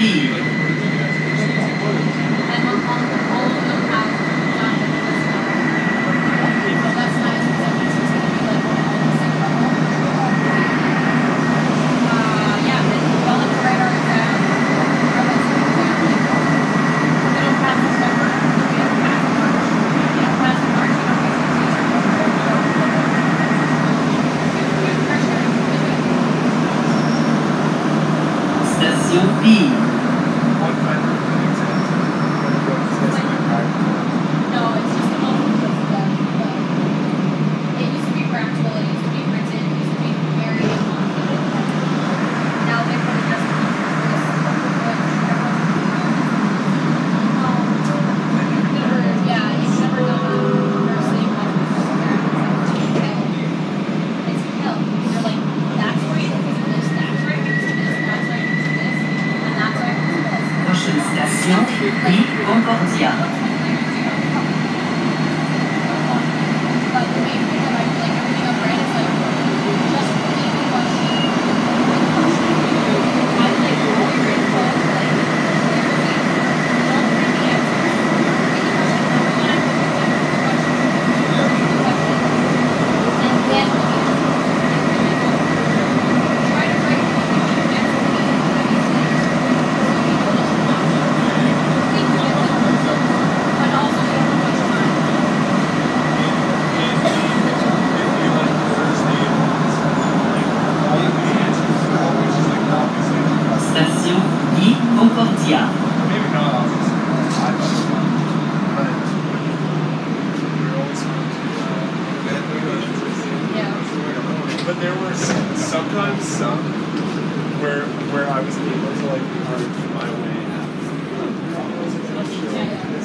любви Giáo sư 姆 Yeah. Maybe not off this I but we were always going to uh, yeah. But there were sometimes some where where I was able to like argue my way out. Sure, like,